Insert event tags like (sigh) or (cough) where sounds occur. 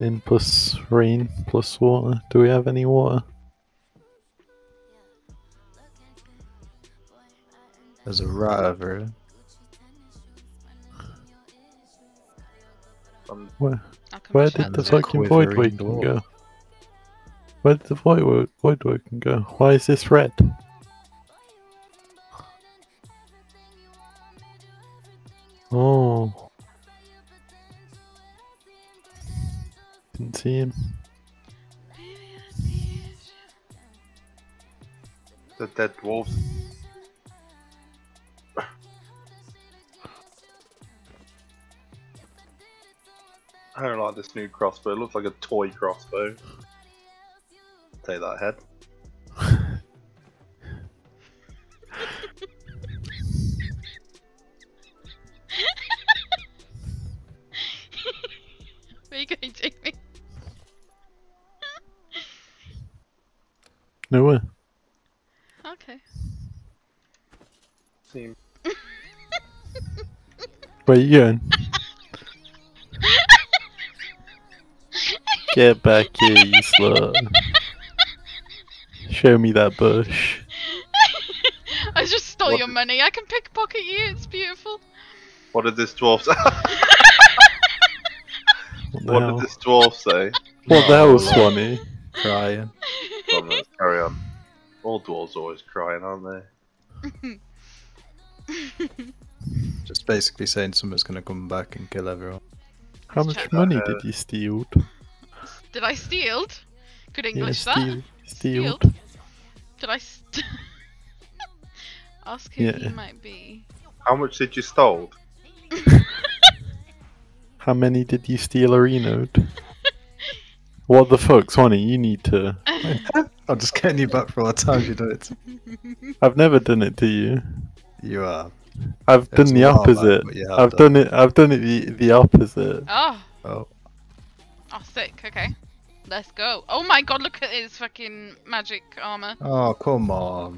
In plus rain plus water. Do we have any water? There's a rat over here. Um, Where where did the to it. fucking void quivering waking go? Where did the void wo- Voidwoken go? Why is this red? Didn't see him. the dead dwarves. I don't like this new crossbow. It looks like a toy crossbow. Take that head. Where are you going, Jamie? Nowhere. Okay. Seem (laughs) Where you going? (laughs) Get back here, you slut. Show me that bush. (laughs) I just stole What your money. I can pickpocket you. It's beautiful. What did this dwarf say? What the what hell? did this dwarf say? What the hell, Swanee? Crying. Come on, let's carry on. All dwarves are always crying, aren't they? (laughs) Just basically saying someone's gonna come back and kill everyone. How Let's much money did uh, you steal? Did I steal? Good Yeah, English that. steal, steal. Did I st- (laughs) ask who he might be? How much did you stole? (laughs) How many did you steal, Arenoed? What the fuck, Swanee? You need to. (laughs) I'm just getting you back for all the times you do it. (laughs) I've never done it to you. You are. I've It done the a back, opposite. but you have I've done. done it. I've done it the the opposite. Oh, Oh. oh, sick. Okay, let's go. Oh my god, look at his fucking magic armor. Oh, come on.